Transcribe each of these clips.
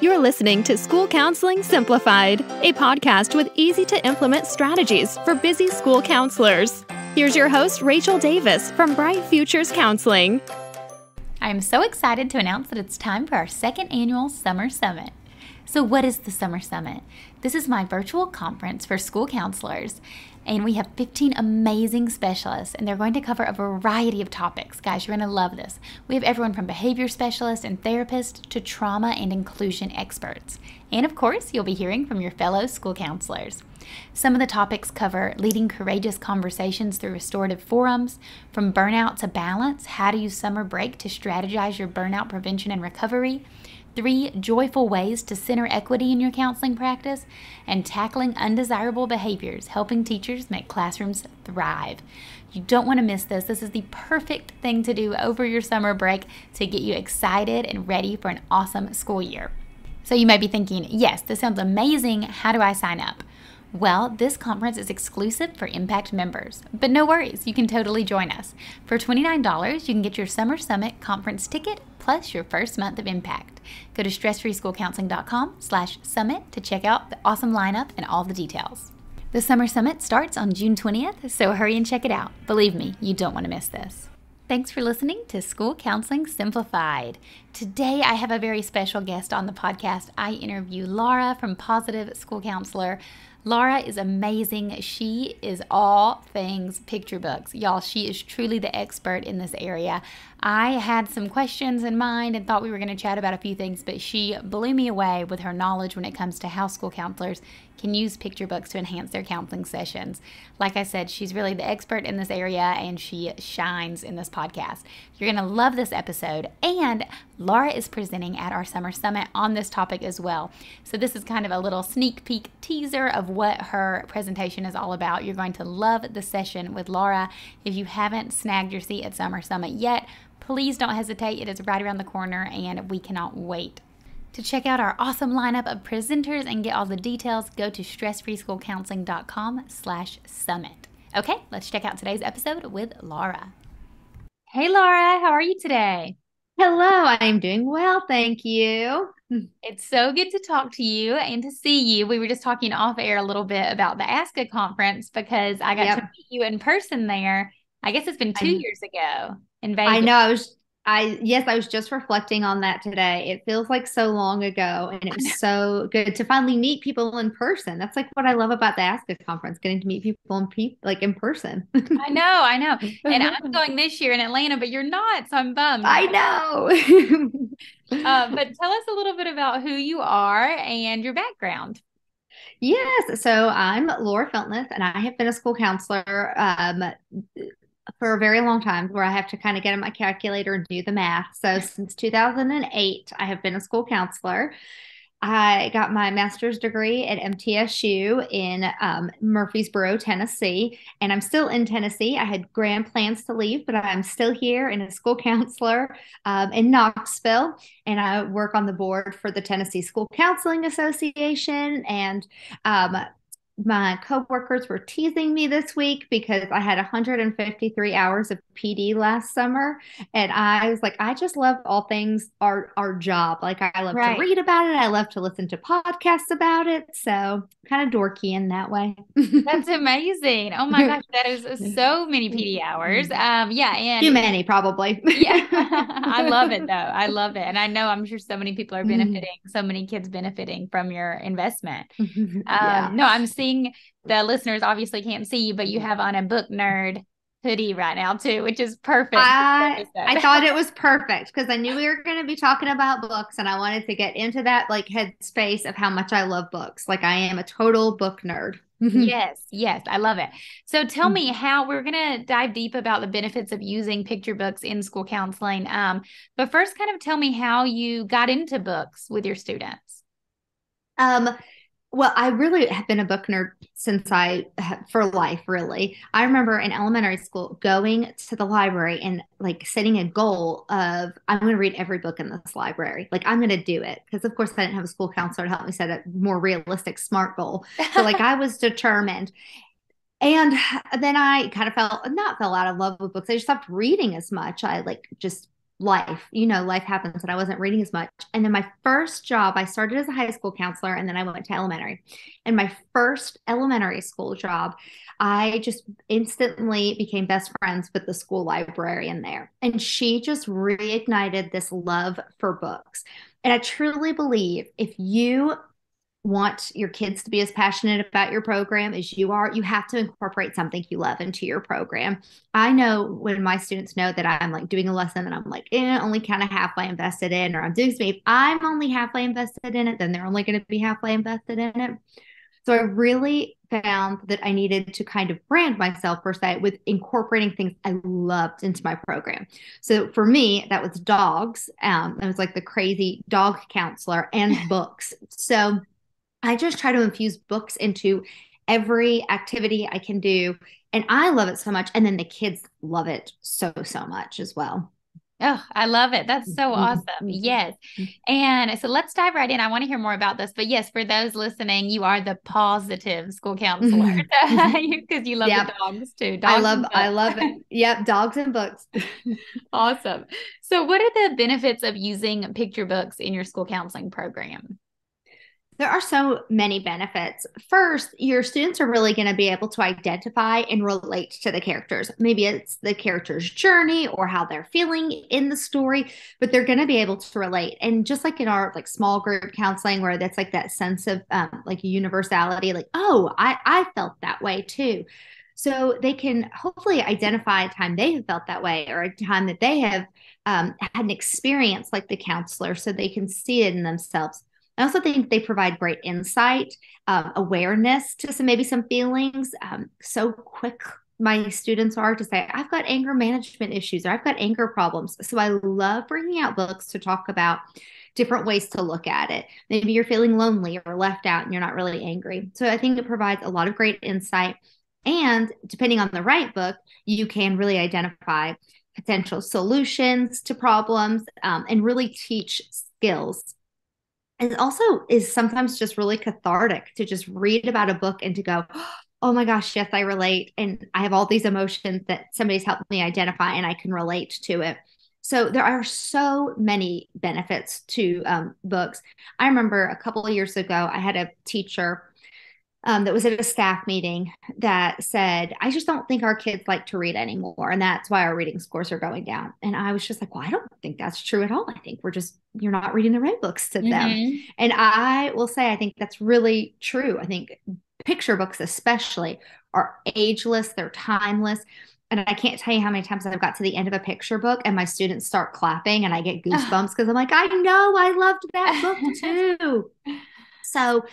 You're listening to School Counseling Simplified, a podcast with easy to implement strategies for busy school counselors. Here's your host, Rachel Davis from Bright Futures Counseling. I am so excited to announce that it's time for our second annual Summer Summit. So, what is the Summer Summit? This is my virtual conference for school counselors, and we have 15 amazing specialists, and they're going to cover a variety of topics. Guys, you're going to love this. We have everyone from behavior specialists and therapists to trauma and inclusion experts. And of course, you'll be hearing from your fellow school counselors. Some of the topics cover leading courageous conversations through restorative forums, from burnout to balance, how to use summer break to strategize your burnout prevention and recovery three joyful ways to center equity in your counseling practice, and tackling undesirable behaviors, helping teachers make classrooms thrive. You don't want to miss this. This is the perfect thing to do over your summer break to get you excited and ready for an awesome school year. So you might be thinking, yes, this sounds amazing. How do I sign up? Well, this conference is exclusive for Impact members, but no worries, you can totally join us. For $29, you can get your Summer Summit conference ticket plus your first month of Impact. Go to stressfreeschoolcounseling.com slash summit to check out the awesome lineup and all the details. The Summer Summit starts on June 20th, so hurry and check it out. Believe me, you don't want to miss this. Thanks for listening to School Counseling Simplified. Today, I have a very special guest on the podcast. I interview Laura from Positive School Counselor. Laura is amazing. She is all things picture books. Y'all, she is truly the expert in this area. I had some questions in mind and thought we were going to chat about a few things, but she blew me away with her knowledge when it comes to how school counselors can use picture books to enhance their counseling sessions. Like I said, she's really the expert in this area and she shines in this podcast. You're going to love this episode. And Laura is presenting at our summer summit on this topic as well. So, this is kind of a little sneak peek teaser of what her presentation is all about. You're going to love the session with Laura. If you haven't snagged your seat at Summer Summit yet, please don't hesitate. It is right around the corner and we cannot wait to check out our awesome lineup of presenters and get all the details, go to stressfreeschoolcounseling.com slash summit. Okay, let's check out today's episode with Laura. Hey, Laura, how are you today? Hello, I'm doing well, thank you. It's so good to talk to you and to see you. We were just talking off air a little bit about the ASCA conference because I got yep. to meet you in person there. I guess it's been two I, years ago in Vegas. I know. I was I yes, I was just reflecting on that today. It feels like so long ago, and it was so good to finally meet people in person. That's like what I love about the ASCA conference, getting to meet people in pe- like in person. I know, I know, and I'm going this year in Atlanta, but you're not, so I'm bummed. I know. uh, but tell us a little bit about who you are and your background. Yes. So I'm Laura Filtness, and I have been a school counselor um, for a very long time where I have to kind of get in my calculator and do the math. So since 2008, I have been a school counselor. I got my master's degree at MTSU in um, Murfreesboro, Tennessee, and I'm still in Tennessee. I had grand plans to leave, but I'm still here and a school counselor um, in Knoxville, and I work on the board for the Tennessee School Counseling Association. And um, my coworkers were teasing me this week because I had 153 hours of PD last summer, and I was like, I just love all things our our job. Like I love right. to read about it, I love to listen to podcasts about it. So kind of dorky in that way. That's amazing! Oh my gosh, that is so many PD hours. Um, yeah, and too many probably. yeah, I love it though. I love it, and I know I'm sure so many people are benefiting, so many kids benefiting from your investment. Um, yeah. No, I'm seeing the listeners obviously can't see you, but you have on a book nerd hoodie right now too, which is perfect. I, I thought it was perfect because I knew we were going to be talking about books and I wanted to get into that like headspace of how much I love books. Like I am a total book nerd. yes, yes, I love it. So tell me how we're going to dive deep about the benefits of using picture books in school counseling. Um, but first, kind of tell me how you got into books with your students. Um, well, I really have been a book nerd since I for life, really. I remember in elementary school going to the library and like setting a goal of I'm going to read every book in this library. Like I'm going to do it because, of course, I didn't have a school counselor to help me set a more realistic, smart goal. So, like, I was determined. And then I kind of felt not fell out of love with books. I just stopped reading as much. I like just life. You know, life happens and I wasn't reading as much. And then my first job, I started as a high school counselor and then I went to elementary. And my first elementary school job, I just instantly became best friends with the school librarian there. And she just reignited this love for books. And I truly believe if you want your kids to be as passionate about your program as you are, you have to incorporate something you love into your program. I know when my students know that I'm like doing a lesson and I'm like eh, only kind of halfway invested in, or I'm doing something, if I'm only halfway invested in it, then they're only going to be halfway invested in it. So I really found that I needed to kind of brand myself per se with incorporating things I loved into my program. So for me, that was dogs. Um, I was like the crazy dog counselor and books. So I just try to infuse books into every activity I can do. And I love it so much. And then the kids love it so, so much as well. Oh, I love it. That's so mm-hmm. awesome. Yes. Mm-hmm. And so let's dive right in. I want to hear more about this. But yes, for those listening, you are the positive school counselor because mm-hmm. you love yep. the dogs too. Dogs I love, I love it. Yep. Dogs and books. awesome. So, what are the benefits of using picture books in your school counseling program? There are so many benefits. First, your students are really going to be able to identify and relate to the characters. Maybe it's the character's journey or how they're feeling in the story, but they're going to be able to relate. And just like in our like small group counseling, where that's like that sense of um, like universality, like oh, I I felt that way too. So they can hopefully identify a time they have felt that way or a time that they have um, had an experience like the counselor, so they can see it in themselves. I also think they provide great insight, um, awareness to some maybe some feelings. Um, so quick my students are to say, I've got anger management issues or I've got anger problems. So I love bringing out books to talk about different ways to look at it. Maybe you're feeling lonely or left out and you're not really angry. So I think it provides a lot of great insight. And depending on the right book, you can really identify potential solutions to problems um, and really teach skills and also is sometimes just really cathartic to just read about a book and to go oh my gosh yes i relate and i have all these emotions that somebody's helped me identify and i can relate to it. So there are so many benefits to um, books. I remember a couple of years ago i had a teacher um, that was at a staff meeting that said, I just don't think our kids like to read anymore. And that's why our reading scores are going down. And I was just like, well, I don't think that's true at all. I think we're just, you're not reading the right books to mm-hmm. them. And I will say, I think that's really true. I think picture books, especially, are ageless, they're timeless. And I can't tell you how many times I've got to the end of a picture book and my students start clapping and I get goosebumps because I'm like, I know I loved that book too. so,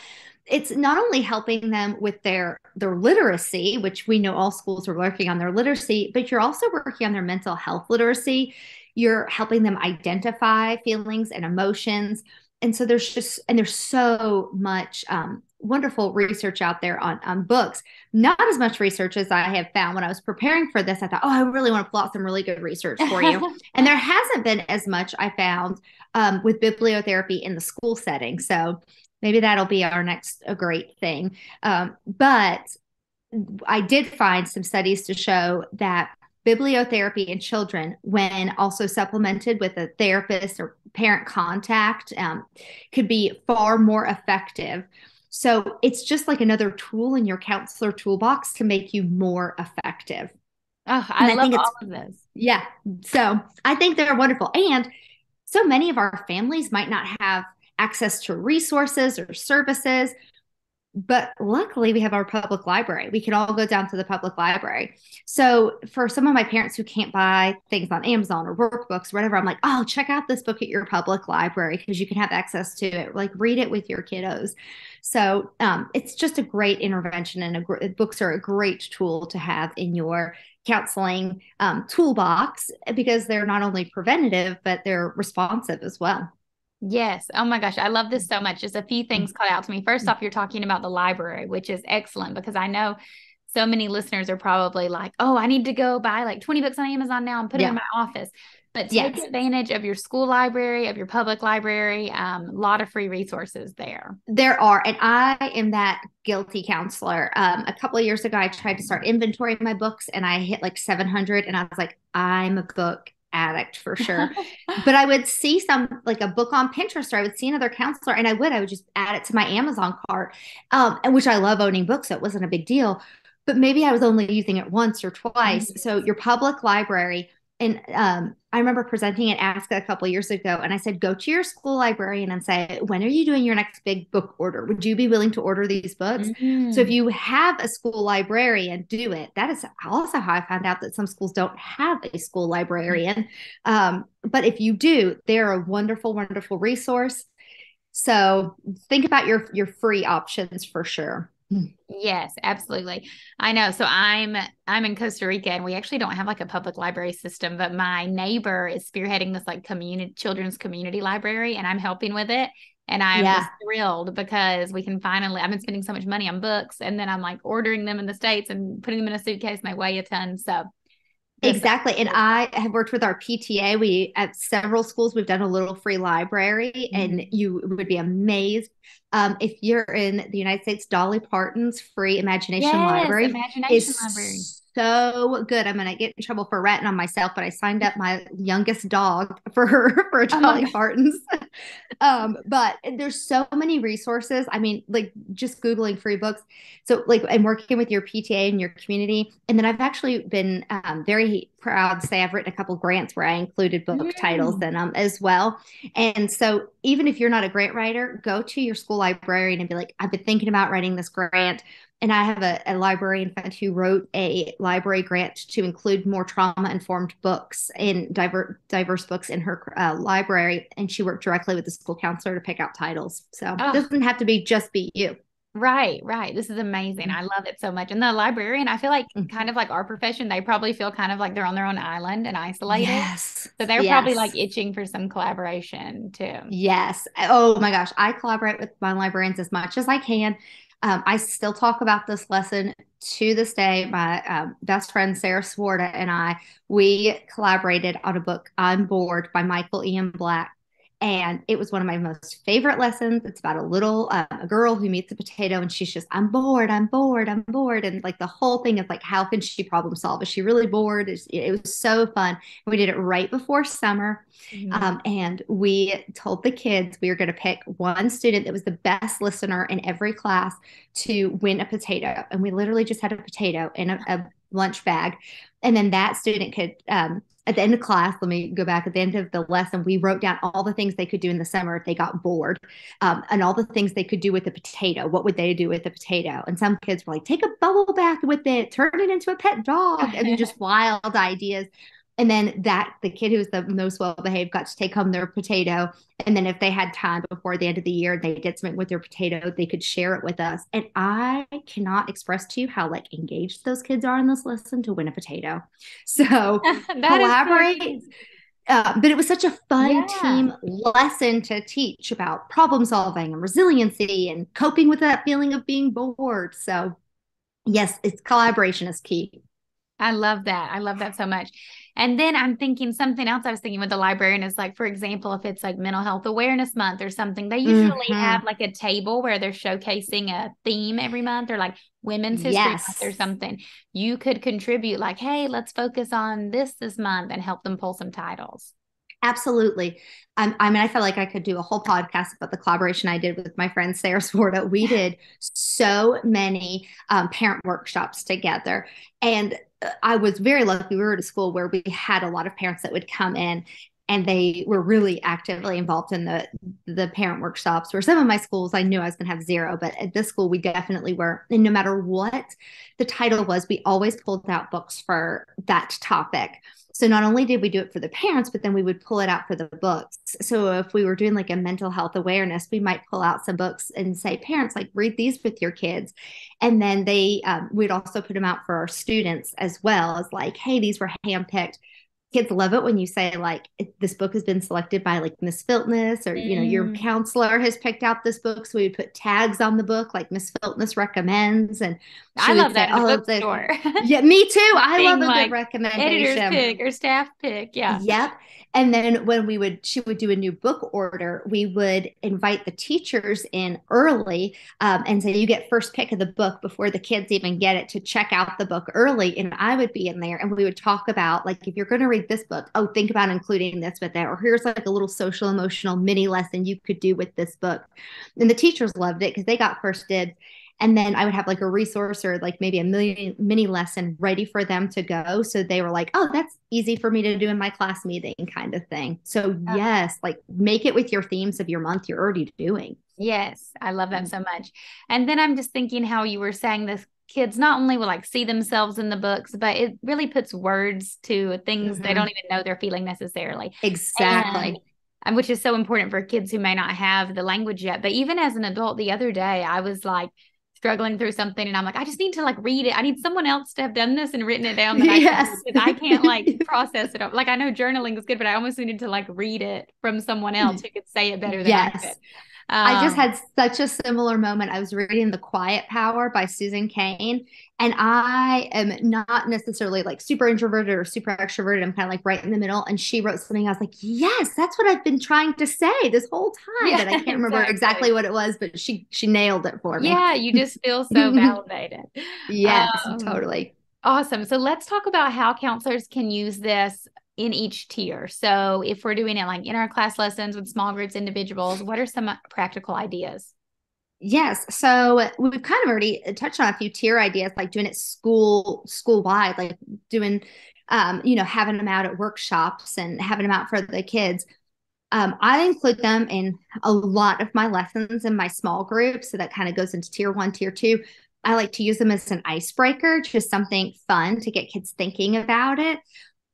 it's not only helping them with their their literacy which we know all schools are working on their literacy but you're also working on their mental health literacy. You're helping them identify feelings and emotions. And so there's just and there's so much um, wonderful research out there on, on books. Not as much research as i have found when i was preparing for this. I thought oh i really want to pull out some really good research for you. And there hasn't been as much i found um, with bibliotherapy in the school setting. So maybe that'll be our next a great thing. Um, but I did find some studies to show that bibliotherapy in children, when also supplemented with a therapist or parent contact, um, could be far more effective. So it's just like another tool in your counselor toolbox to make you more effective. Oh, I, love all of this. Yeah. So I think they're wonderful. And so many of our families might not have access to resources or services. But luckily, we have our public library. We can all go down to the public library. So, for some of my parents who can't buy things on Amazon or workbooks or whatever, I'm like, oh, check out this book at your public library because you can have access to it. Like, read it with your kiddos. So, um, it's just a great intervention, and a, books are a great tool to have in your counseling um, toolbox because they're not only preventative, but they're responsive as well. Yes. Oh my gosh. I love this so much. Just a few things caught out to me. First off, you're talking about the library, which is excellent because I know so many listeners are probably like, oh, I need to go buy like 20 books on Amazon now and put yeah. it in my office. But take yes. advantage of your school library, of your public library. Um, a lot of free resources there. There are. And I am that guilty counselor. Um, a couple of years ago, I tried to start inventorying my books and I hit like 700 and I was like, I'm a book addict for sure. but I would see some like a book on Pinterest or I would see another counselor and I would, I would just add it to my Amazon cart. Um, and which I love owning books, so it wasn't a big deal. But maybe I was only using it once or twice. Mm-hmm. So your public library and um, I remember presenting at ASCA a couple years ago, and I said, "Go to your school librarian and say, when are you doing your next big book order? Would you be willing to order these books?" Mm-hmm. So if you have a school librarian, do it. That is also how I found out that some schools don't have a school librarian. Um, but if you do, they're a wonderful, wonderful resource. So think about your your free options for sure. Yes, absolutely. I know. So I'm I'm in Costa Rica and we actually don't have like a public library system, but my neighbor is spearheading this like community children's community library and I'm helping with it. And I'm yeah. thrilled because we can finally I've been spending so much money on books and then I'm like ordering them in the States and putting them in a suitcase and they weigh a ton. So Exactly. And I have worked with our PTA. We at several schools, we've done a little free library, mm-hmm. and you would be amazed. Um, if you're in the United States, Dolly Parton's free imagination yes, library imagination is library so good. I'm gonna get in trouble for ratting on myself, but I signed up my youngest dog for her for a oh Parton's. um, but there's so many resources. I mean, like just googling free books. So like I'm working with your PTA and your community, and then I've actually been um, very proud to say I've written a couple grants where I included book mm. titles in them as well. And so even if you're not a grant writer, go to your school librarian and be like, I've been thinking about writing this grant and I have a, a librarian friend who wrote a library grant to include more trauma informed books in diverse diverse books in her uh, library, and she worked directly with the school counselor to pick out titles. So oh. it doesn't have to be just be you. Right, right. This is amazing. I love it so much. And the librarian, I feel like mm-hmm. kind of like our profession, they probably feel kind of like they're on their own island and isolated. Yes. So they're yes. probably like itching for some collaboration too. Yes. Oh my gosh. I collaborate with my librarians as much as I can. Um, I still talk about this lesson to this day. My um, best friend Sarah Swarta and I, we collaborated on a book, I'm Bored by Michael Ian Black and it was one of my most favorite lessons. It's about a little uh, a girl who meets a potato and she's just i'm bored i'm bored i'm bored. And like the whole thing is like how can she problem solve? Is she really bored? It, it was so fun. We did it right before summer mm-hmm. um, and we told the kids we were going to pick one student that was the best listener in every class to win a potato. And we literally just had a potato in a, a lunch bag. And then that student could um, at the end of class, let me go back at the end of the lesson, we wrote down all the things they could do in the summer if they got bored um, and all the things they could do with the potato. What would they do with the potato? And some kids were like, take a bubble bath with it, turn it into a pet dog. I mean, just wild ideas and then that the kid who was the most well behaved got to take home their potato. And then if they had time before the end of the year they did something with their potato. They could share it with us. And i cannot express to you how like engaged those kids are in this lesson to win a potato. So collaborate uh, but it was such a fun yeah. team lesson to teach about problem solving and resiliency and coping with that feeling of being bored. So yes it's collaboration is key. I love that. I love that so much. And then I'm thinking something else I was thinking with the librarian is like, for example, if it's like mental health awareness month or something, they usually mm-hmm. have like a table where they're showcasing a theme every month or like women's history yes. month or something. You could contribute like, hey, let's focus on this this month and help them pull some titles. Absolutely. Um, I mean, I felt like I could do a whole podcast about the collaboration I did with my friend Sarah Swarta. We did so many um, parent workshops together. And I was very lucky. We were at a school where we had a lot of parents that would come in and they were really actively involved in the the parent workshops where some of my schools i knew i was going to have zero but at this school we definitely were and no matter what the title was we always pulled out books for that topic so not only did we do it for the parents, but then we would pull it out for the books. So if we were doing like a mental health awareness, we might pull out some books and say, parents, like read these with your kids. And then they, um, we'd also put them out for our students as well as like, hey, these were handpicked kids love it when you say like this book has been selected by like Miss Filtness or mm. you know your mm. counselor has picked out this book, so we would put tags on the book like Miss Filtness recommends, and I love that all of the yeah, me too. I love a like good recommendation, editor's pick or staff pick, yeah, yep. And then when we would she would do a new book order we would invite the teachers in early um, and say you get first pick of the book before the kids even get it to check out the book early and i would be in there and we would talk about like if you're going to read this book oh think about including this with it or here's like a little social emotional mini lesson you could do with this book. And the teachers loved it because they got first dibs and then I would have like a resource or like maybe a million mini lesson ready for them to go. So they were like, oh, that's easy for me to do in my class meeting kind of thing. So, uh, yes, like make it with your themes of your month you're already doing. Yes, I love that mm-hmm. so much. And then I'm just thinking how you were saying this kids not only will like see themselves in the books, but it really puts words to things mm-hmm. they don't even know they're feeling necessarily. Exactly. And and which is so important for kids who may not have the language yet. But even as an adult, the other day I was like, struggling through something and I'm like, I just need to like read it. I need someone else to have done this and written it down that yes. I, can, I can't like process it. Like I know journaling is good, but I almost needed to like read it from someone else mm. who could say it better than yes. I could. I just um, had such a similar moment. I was reading The Quiet Power by Susan Cain, and I am not necessarily like super introverted or super extroverted. I'm kind of like right in the middle. And she wrote something. I was like, yes, that's what I've been trying to say this whole time. Yeah, but I can't remember exactly. exactly what it was, but she she nailed it for me. Yeah, you just feel so validated. yes, um, totally. Awesome. So let's talk about how counselors can use this in each tier. So if we're doing it like in our class lessons with small groups, individuals, what are some practical ideas? Yes. So we've kind of already touched on a few tier ideas, like doing it school school wide, like doing, um, you know, having them out at workshops and having them out for the kids. Um, I include them in a lot of my lessons in my small groups. So that kind of goes into tier one, tier two. I like to use them as an icebreaker, just something fun to get kids thinking about it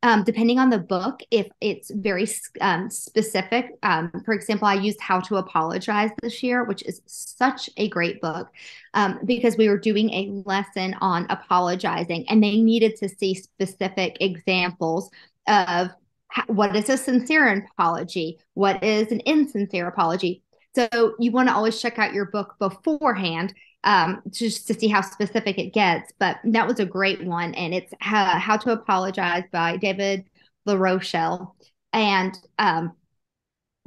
um, depending on the book, if it's very um, specific. Um, for example, I used How to Apologize this year, which is such a great book um, because we were doing a lesson on apologizing and they needed to see specific examples of what is a sincere apology, what is an insincere apology. So you want to always check out your book beforehand um, just to see how specific it gets. But that was a great one, and it's uh, How to Apologize by David LaRochelle, and um,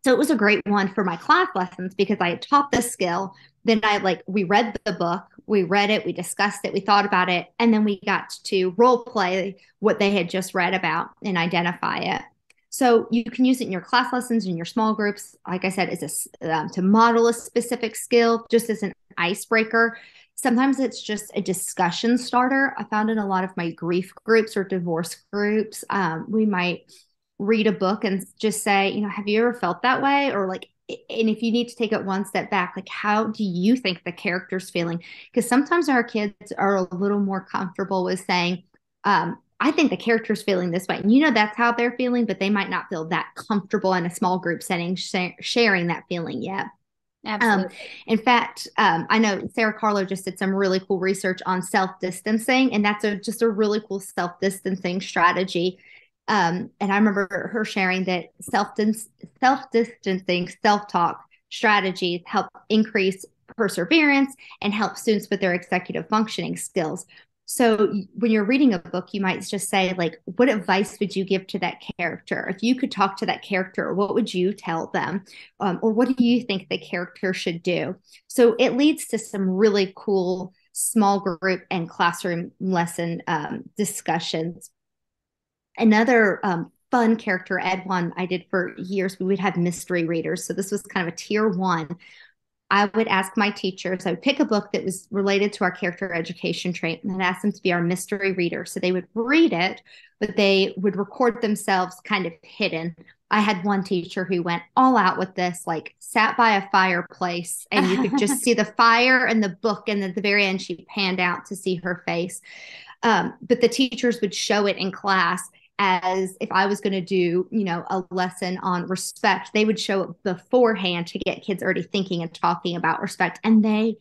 so it was a great one for my class lessons because I had taught this skill. Then I like we read the book, we read it, we discussed it, we thought about it, and then we got to role play what they had just read about and identify it. So you can use it in your class lessons in your small groups. Like I said, it's a, um, to model a specific skill, just as an icebreaker. Sometimes it's just a discussion starter. I found in a lot of my grief groups or divorce groups, um, we might read a book and just say, you know, have you ever felt that way? Or like, and if you need to take it one step back, like, how do you think the character's feeling? Because sometimes our kids are a little more comfortable with saying, um, I think the character's feeling this way. And you know, that's how they're feeling, but they might not feel that comfortable in a small group setting sh- sharing that feeling yet. Um, Absolutely. Um, in fact, um, I know Sarah Carlo just did some really cool research on self distancing, and that's a, just a really cool self distancing strategy. Um, and I remember her sharing that self self distancing, self talk strategies help increase perseverance and help students with their executive functioning skills. So when you're reading a book, you might just say, like, what advice would you give to that character? If you could talk to that character, what would you tell them? Um, or what do you think the character should do? So it leads to some really cool small group and classroom lesson um, discussions. Another um, fun character ed one I did for years, we would have mystery readers. So this was kind of a tier one I would ask my teachers, I would pick a book that was related to our character education trait and I'd ask them to be our mystery reader. So they would read it, but they would record themselves kind of hidden. I had one teacher who went all out with this, like sat by a fireplace and you could just see the fire and the book. And at the very end, she panned out to see her face. Um, but the teachers would show it in class as if I was going to do, you know, a lesson on respect, they would show it beforehand to get kids already thinking and talking about respect. And they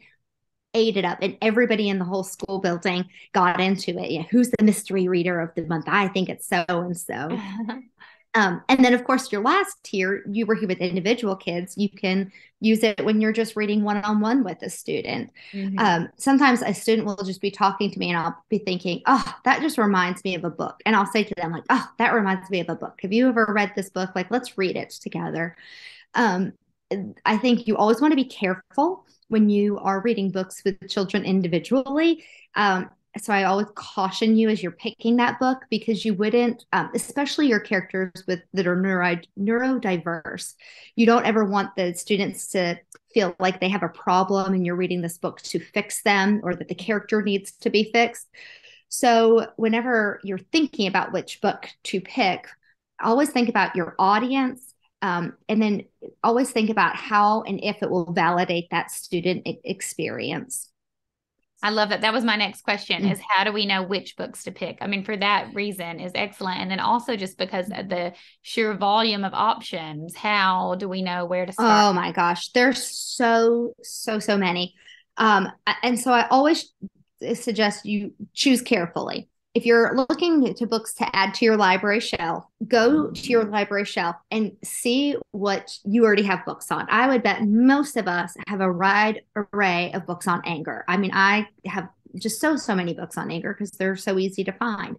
ate it up and everybody in the whole school building got into it. Yeah, who's the mystery reader of the month? I think it's so and so. Um, and then, of course, your last tier, you working with individual kids, you can use it when you're just reading one on one with a student. Mm-hmm. Um, sometimes a student will just be talking to me and I'll be thinking, oh, that just reminds me of a book. And I'll say to them, like, oh, that reminds me of a book. Have you ever read this book? Like, let's read it together. Um, I think you always want to be careful when you are reading books with children individually. Um, so I always caution you as you're picking that book because you wouldn't, um, especially your characters with that are neuro, neurodiverse. You don't ever want the students to feel like they have a problem and you're reading this book to fix them or that the character needs to be fixed. So whenever you're thinking about which book to pick, always think about your audience um, and then always think about how and if it will validate that student experience. I love that. That was my next question is how do we know which books to pick? I mean, for that reason is excellent. And then also just because of the sheer volume of options, how do we know where to start? Oh my gosh. There's so, so, so many. Um, and so I always suggest you choose carefully if you're looking to books to add to your library shelf, go to your library shelf and see what you already have books on. I would bet most of us have a wide array of books on anger. I mean, I have just so, so many books on anger because they're so easy to find.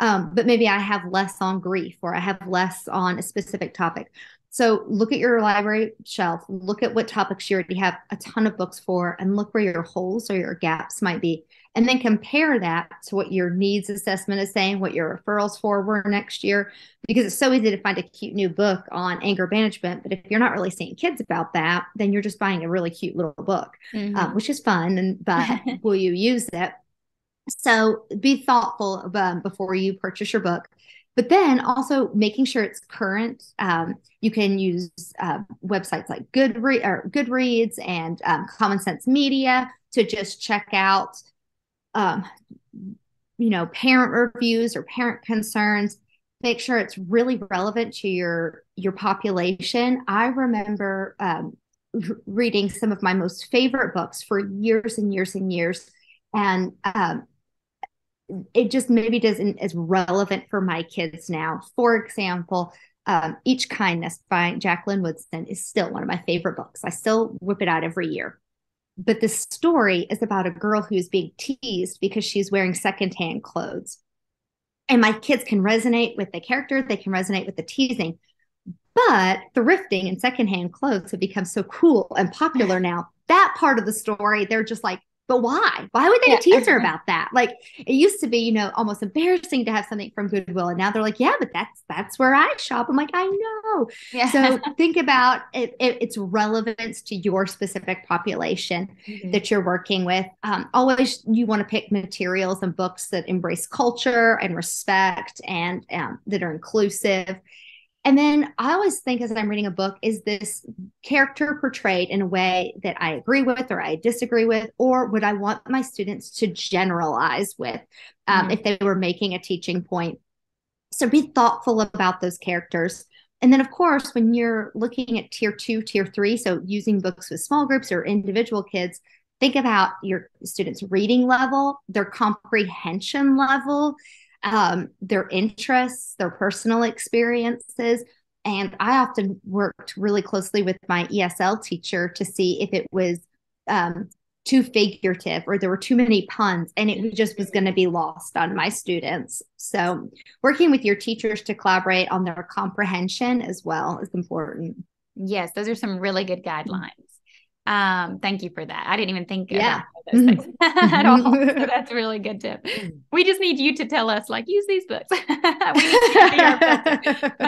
Um, but maybe I have less on grief or I have less on a specific topic. So look at your library shelf, look at what topics you already have a ton of books for, and look where your holes or your gaps might be and then compare that to what your needs assessment is saying, what your referrals for were next year, because it's so easy to find a cute new book on anger management. But if you're not really seeing kids about that, then you're just buying a really cute little book, mm-hmm. um, which is fun. And but will you use it? So be thoughtful um, before you purchase your book. But then also making sure it's current. Um, you can use uh, websites like Goodre- or Goodreads and um, Common Sense Media to just check out um, you know, parent reviews or parent concerns. Make sure it's really relevant to your your population. I remember um, reading some of my most favorite books for years and years and years, and um, it just maybe doesn't as relevant for my kids now. For example, um, Each Kindness by Jacqueline Woodson is still one of my favorite books. I still whip it out every year but the story is about a girl who's being teased because she's wearing secondhand clothes. And my kids can resonate with the character, they can resonate with the teasing. But thrifting and secondhand clothes have become so cool and popular now. That part of the story, they're just like, but why? Why would they yeah. tease her about that? Like it used to be, you know, almost embarrassing to have something from Goodwill, and now they're like, yeah, but that's that's where I shop. I'm like, I know. Yeah. So think about it, it, its relevance to your specific population mm-hmm. that you're working with. Um, always, you want to pick materials and books that embrace culture and respect and um, that are inclusive and then I always think as I'm reading a book, is this character portrayed in a way that I agree with or I disagree with, or would I want my students to generalize with um, mm-hmm. if they were making a teaching point? So be thoughtful about those characters. And then, of course, when you're looking at tier two, tier three, so using books with small groups or individual kids, think about your students' reading level, their comprehension level um, their interests, their personal experiences. And I often worked really closely with my ESL teacher to see if it was um, too figurative or there were too many puns and it just was going to be lost on my students. So, working with your teachers to collaborate on their comprehension as well is important. Yes, those are some really good guidelines. Um, thank you for that. I didn't even think yeah. Those mm-hmm. things at all. So mm-hmm. that's a really good tip. Mm. We just need you to tell us, like, use these books. but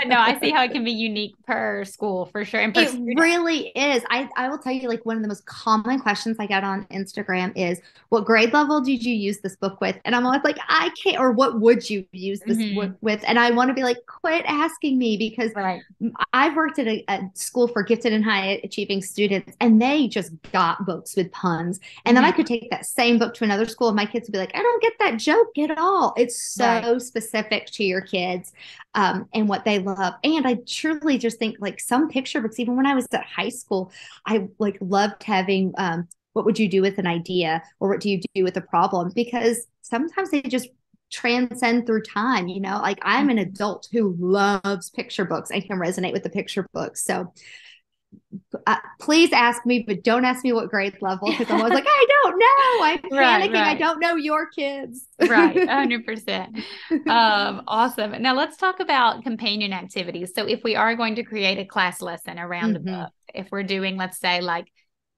no, I see how it can be unique per school for sure. And it student. really is. I, I will tell you, like, one of the most common questions I get on Instagram is, what grade level did you use this book with? And I'm always like, I can't, or what would you use this mm-hmm. book with? And I want to be like, quit asking me because right. I've worked at a, a school for gifted and high achieving students and they just got books with puns. And then mm-hmm. I could take that same book to another school and my kids would be like, I don't get that joke at all. It's so right. specific to your kids um, and what they love. And I truly just think like some picture books, even when I was at high school, I like loved having um, what would you do with an idea or what do you do with a problem? Because sometimes they just transcend through time. You know, like I'm an adult who loves picture books and can resonate with the picture books. So uh, please ask me, but don't ask me what grade level because I'm always like, I don't know. I'm panicking. Right. I don't know your kids. right. 100%. Um, awesome. Now let's talk about companion activities. So if we are going to create a class lesson around mm-hmm. a book, if we're doing, let's say, like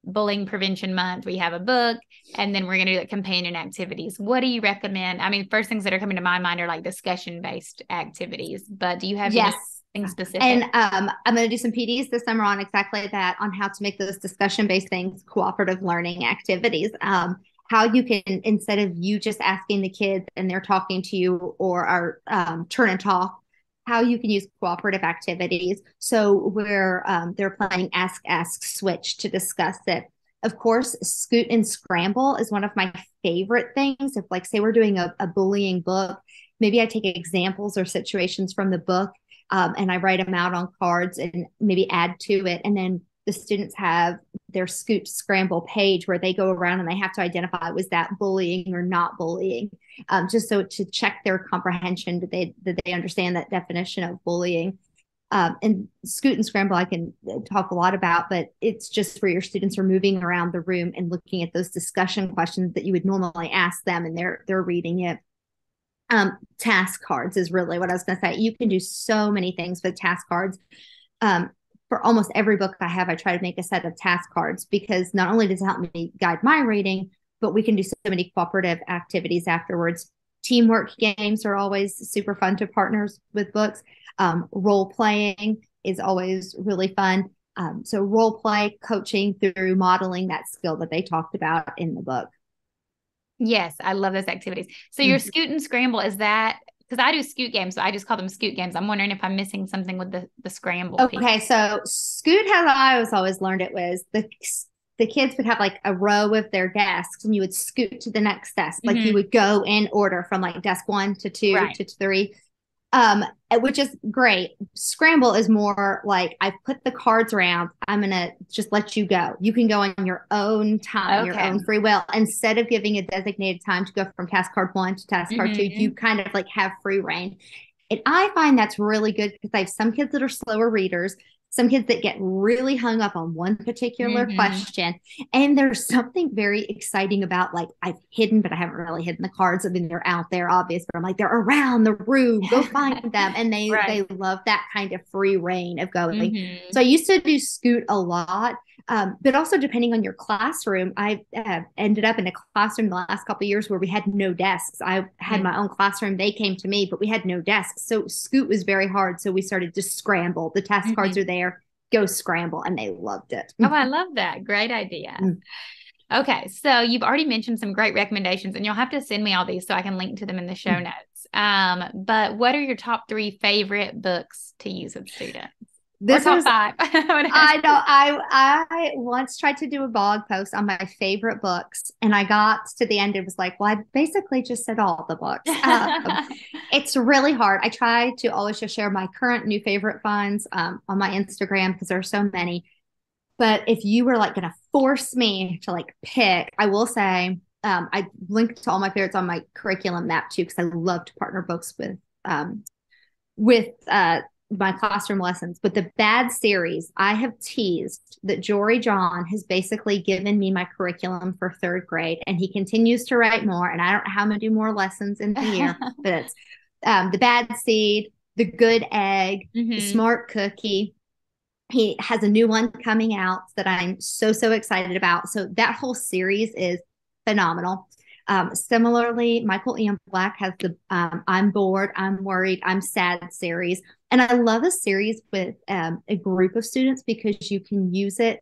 bullying prevention month we have a book and then we're going to do like companion activities what do you recommend i mean first things that are coming to my mind are like discussion based activities but do you have yes anything specific and um, i'm going to do some pds this summer on exactly that on how to make those discussion based things cooperative learning activities um, how you can instead of you just asking the kids and they're talking to you or our um, turn and talk how you can use cooperative activities. So where um, they're playing ask, ask, switch to discuss it. Of course, scoot and scramble is one of my favorite things. If like say we're doing a, a bullying book, maybe I take examples or situations from the book um, and I write them out on cards and maybe add to it. And then the students have their scoot scramble page where they go around and they have to identify was that bullying or not bullying? Um, just so to check their comprehension that they that they understand that definition of bullying. Um, and scoot and scramble i can talk a lot about but it's just where your students are moving around the room and looking at those discussion questions that you would normally ask them and they're they're reading it um, task cards is really what i was going to say you can do so many things with task cards um, for almost every book I have, I try to make a set of task cards because not only does it help me guide my reading, but we can do so many cooperative activities afterwards. Teamwork games are always super fun to partners with books. Um, role playing is always really fun. Um, so, role play, coaching through modeling that skill that they talked about in the book. Yes, I love those activities. So, your mm-hmm. scoot and scramble is that because I do scoot games, so I just call them scoot games. I'm wondering if I'm missing something with the the scramble. Okay, piece. so scoot how I was always learned it was the the kids would have like a row of their desks, and you would scoot to the next desk, like mm-hmm. you would go in order from like desk one to two right. to three um, which is great. Scramble is more like I put the cards around. I'm gonna just let you go. You can go on your own time, okay. your own free will. Instead of giving a designated time to go from task card one to task card mm-hmm. two, you kind of like have free reign. And I find that's really good because I have some kids that are slower readers some kids that get really hung up on one particular mm-hmm. question. And there's something very exciting about like I've hidden, but I haven't really hidden the cards. I mean, they're out there, obvious, but I'm like, they're around the room. Go find them. And they right. they love that kind of free reign of going. Mm-hmm. So I used to do scoot a lot. Um, but also depending on your classroom, I uh, ended up in a classroom the last couple years where we had no desks. I had mm. my own classroom; they came to me, but we had no desks. So scoot was very hard. So we started to scramble. The task mm-hmm. cards are there. Go scramble, and they loved it. oh, I love that! Great idea. Mm. Okay, so you've already mentioned some great recommendations, and you'll have to send me all these so I can link to them in the show mm. notes. Um, but what are your top three favorite books to use with students? This is five. I know. I I once tried to do a blog post on my favorite books, and I got to the end. It was like, well, I basically just said all the books. Um, it's really hard. I try to always just share my current new favorite finds um, on my Instagram because there are so many. But if you were like going to force me to like pick, I will say um, I linked to all my favorites on my curriculum map too because I love to partner books with um, with uh, my classroom lessons, but the bad series, I have teased that Jory John has basically given me my curriculum for third grade, and he continues to write more. And I don't know how I'm gonna do more lessons in the year, but it's um, the bad seed, the good egg, mm-hmm. the smart cookie. He has a new one coming out that I'm so so excited about. So that whole series is phenomenal. Um, similarly, Michael Ian Black has the um, I'm bored, I'm worried, I'm sad series. And I love a series with um, a group of students because you can use it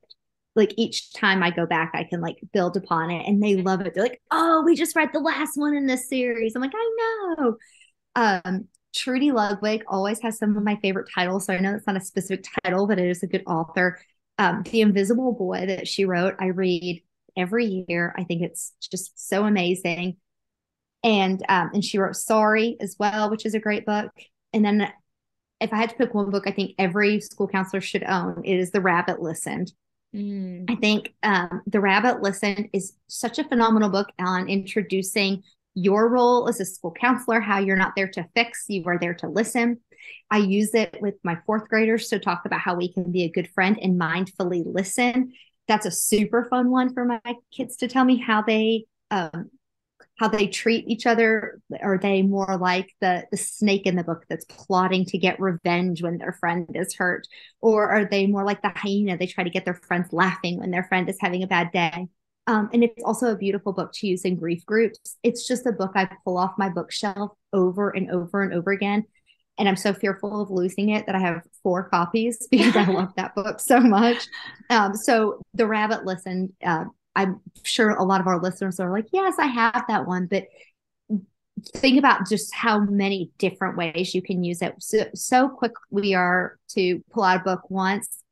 like each time I go back, I can like build upon it and they love it. They're like, oh, we just read the last one in this series. I'm like, I know. Um, Trudy Ludwig always has some of my favorite titles. So I know it's not a specific title, but it is a good author. Um, the Invisible Boy that she wrote, I read every year. I think it's just so amazing. And um, and she wrote Sorry as well, which is a great book. And then if I had to pick one book, I think every school counselor should own it is The Rabbit Listened. Mm. I think um, The Rabbit Listened is such a phenomenal book on introducing your role as a school counselor, how you're not there to fix, you are there to listen. I use it with my fourth graders to talk about how we can be a good friend and mindfully listen. That's a super fun one for my kids to tell me how they um, how they treat each other. Are they more like the the snake in the book that's plotting to get revenge when their friend is hurt, or are they more like the hyena? They try to get their friends laughing when their friend is having a bad day. Um, and it's also a beautiful book to use in grief groups. It's just a book I pull off my bookshelf over and over and over again. And I'm so fearful of losing it that I have four copies because I love that book so much. Um, so The Rabbit Listened, uh, I'm sure a lot of our listeners are like, yes, I have that one. But think about just how many different ways you can use it. So, so quick we are to pull out a book once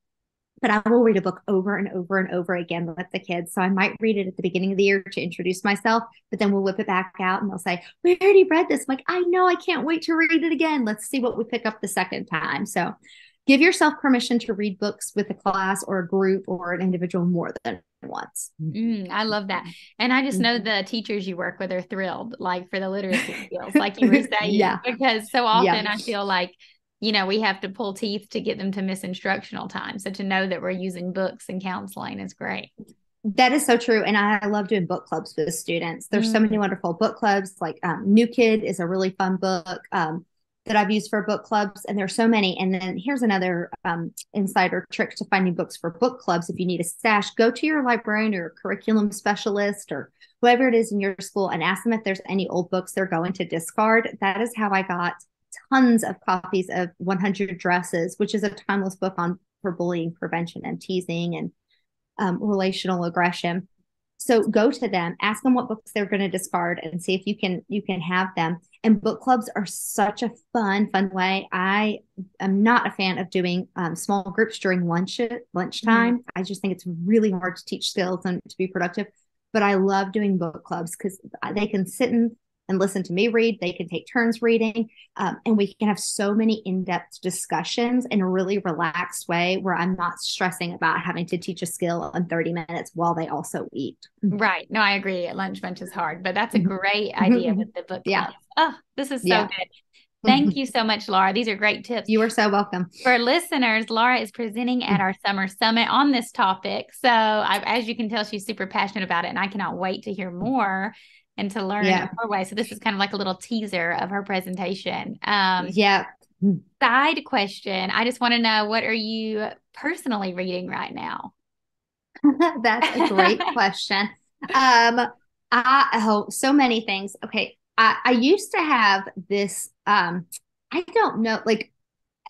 but I will read a book over and over and over again with the kids. So I might read it at the beginning of the year to introduce myself, but then we'll whip it back out and they'll say, We already read this. I'm like, I know, I can't wait to read it again. Let's see what we pick up the second time. So give yourself permission to read books with a class or a group or an individual more than once. Mm, I love that. And I just know mm-hmm. the teachers you work with are thrilled, like for the literacy skills, like you were saying, yeah. because so often yeah. I feel like you know, we have to pull teeth to get them to miss instructional time. So to know that we're using books and counseling is great. That is so true. And I love doing book clubs with students. There's mm. so many mm. wonderful book clubs. Like um, New Kid is a really fun book um, that I've used for book clubs. And there's so many. And then here's another um, insider trick to finding books for book clubs. If you need a stash, go to your librarian or curriculum specialist or whoever it is in your school and ask them if there's any old books they're going to discard. That is how I got tons of copies of 100 Dresses, which is a timeless book on for bullying prevention and teasing and um, relational aggression. So go to them, ask them what books they're going to discard, and see if you can you can have them. And book clubs are such a fun, fun way. I am not a fan of doing um, small groups during lunch lunchtime. Mm-hmm. I just think it's really hard to teach skills and to be productive. But I love doing book clubs because they can sit in and listen to me read. They can take turns reading. Um, and we can have so many in depth discussions in a really relaxed way where I'm not stressing about having to teach a skill in 30 minutes while they also eat. Right. No, I agree. Lunch bunch is hard, but that's a mm-hmm. great idea with the book. Yeah. Oh, this is so yeah. good. Thank you so much, Laura. These are great tips. You are so welcome. For listeners, Laura is presenting at our summer summit on this topic. So, I, as you can tell, she's super passionate about it, and I cannot wait to hear more and to learn yeah. her way. So this is kind of like a little teaser of her presentation. Um, yeah. Side question: I just want to know what are you personally reading right now? That's a great question. Um, I oh, so many things. Okay, I, I used to have this. Um, I don't know, like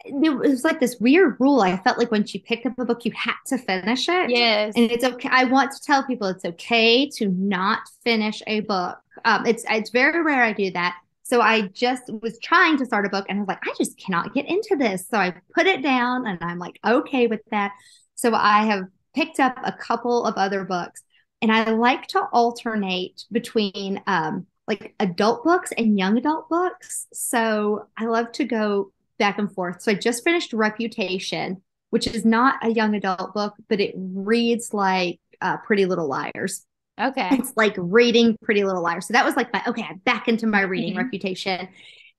it was like this weird rule. I felt like when you picked up a book, you had to finish it. Yes. And it's okay. I want to tell people it's okay to not finish a book. Um, it's it's very rare I do that. So I just was trying to start a book and I was like, I just cannot get into this. So I put it down and I'm like, okay with that. So I have picked up a couple of other books and I like to alternate between um, like adult books and young adult books. So I love to go back and forth. So I just finished Reputation, which is not a young adult book, but it reads like uh, Pretty Little Liars. Okay. It's like reading Pretty Little Liars. So that was like my, okay, I'm back into my reading mm-hmm. Reputation.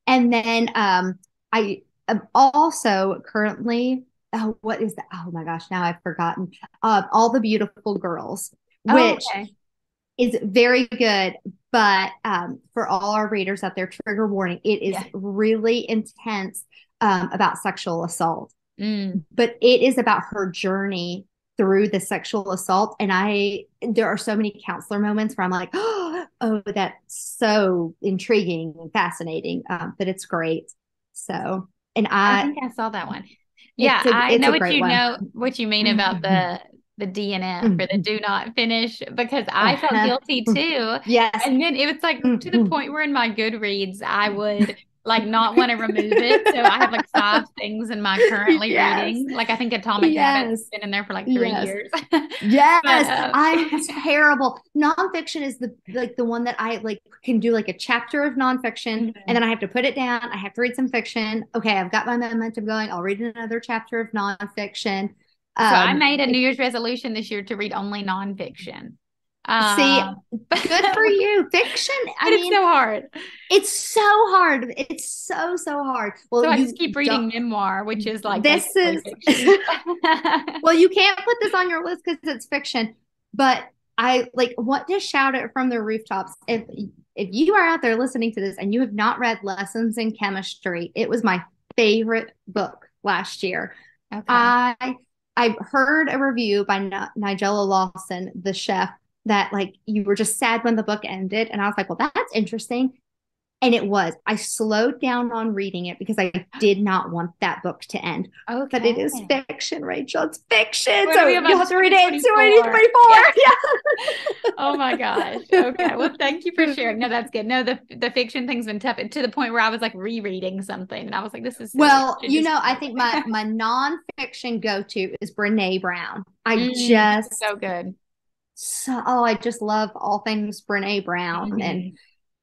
And then um, I am also currently, oh, what is that? Oh my gosh, now I've forgotten. Uh, All the Beautiful Girls, oh, which oh, okay. Is very good. But um, for all our readers out there, trigger warning, it is yeah. really intense um, about sexual assault, mm. but it is about her journey through the sexual assault. And I, there are so many counselor moments where I'm like, oh, that's so intriguing and fascinating. Um, but it's great. So, and I, I think I saw that one. Yeah, a, I know what you one. know what you mean about the the DNF for the do not finish because I felt uh-huh. guilty too. Yes. And then it was like to the mm-hmm. point where in my Goodreads I would like not want to remove it. So I have like five things in my currently yes. reading. Like I think Atomic yes. Habits been in there for like three yes. years. yes, but, uh, I'm terrible. Nonfiction is the like the one that I like can do like a chapter of nonfiction, mm-hmm. and then I have to put it down. I have to read some fiction. Okay, I've got my momentum going. I'll read another chapter of nonfiction. Um, so I um, made a New Year's resolution this year to read only nonfiction. Um, See, good for you. Fiction. I but it's mean, so hard. it's so hard. It's so so hard. Well, So I you just keep reading memoir, which is like This is- well, you can't put this on your list because it's fiction. But I like want to shout it from the rooftops. If if you are out there listening to this and you have not read Lessons in Chemistry, it was my favorite book last year. okay. I I heard a review by N- Nigella Lawson, the chef, that like you were just sad when the book ended, and I was like, well, that's interesting. And it was. I slowed down on reading it because I did not want that book to end. okay. But it is fiction, Rachel. It's fiction. What so you have to read it in 2024? 2024. Yeah. Oh my gosh. Okay. Well, thank you for sharing. No, that's good. No, the the fiction thing's been tough to the point where I was like rereading something, and I was like, "This is silly. Well, you know, I think my my nonfiction go to is Brene Brown. I Mm, just so good. so oh, I just love all things Brene Brown and Mhm.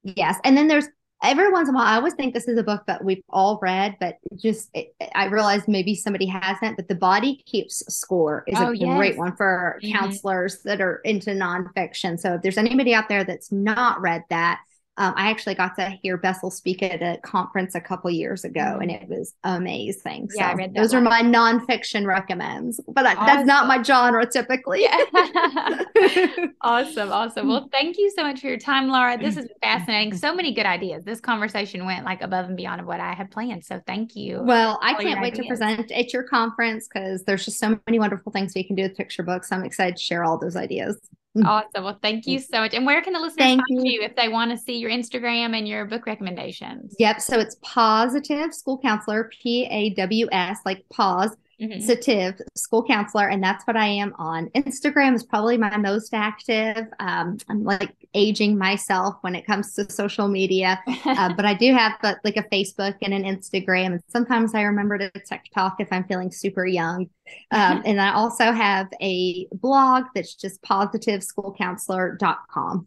Yes. And then there's every once in a while, I always think this is a book that we've all read, but just it, I realize maybe somebody hasn't. But The Body Keeps Score is Oh, a great one for Mhm. counselors that are into nonfiction. So if there's anybody out there that's not read that, um, I actually got to hear Bessel speak at a conference a couple years ago, and it was amazing. Yeah, I So read that those are one. my nonfiction recommends, but I, that's not my genre typically. Awesome. Awesome. Well, thank you so much for your time, Laura. This is fascinating. So many good ideas. This conversation went like above and beyond of what I had planned. So thank you. Well, I can't wait to present at your conference because there's just so many wonderful things we can do with picture books. I'm excited to share all those ideas. Mm-hmm. Awesome. Well, thank you so much. And where can the listeners Thank find you. you if they want to see your Instagram and your book recommendations? Yep. So it's pawsitive school counselor, P A W S, like pause, Mhm. Sativ school counselor. And that's what I am on. Instagram is probably my most active. Um, I'm like aging myself when it comes to social media. uh, but I do have uh, like a Facebook and an Instagram, and sometimes I remember to TikTok if I'm feeling super young. Um, and I also have a blog that's just pawsitiveschoolcounselor.com.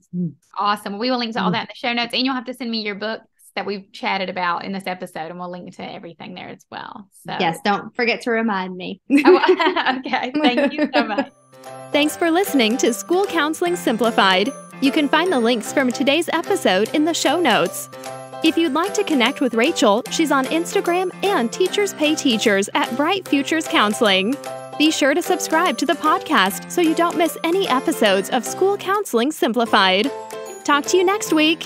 awesome. We will link to all Mm. that in the show notes, and you'll have to send me your books that we've chatted about in this episode, and we'll link to everything there as well. So Yes, don't forget to remind me. Oh, okay. Thank you so much. Thanks for listening to School Counseling Simplified. You can find the links from today's episode in the show notes. If you'd like to connect with Rachel, she's on Instagram and Teachers Pay Teachers at Bright Futures Counseling. Be sure to subscribe to the podcast so you don't miss any episodes of School Counseling Simplified. Talk to you next week.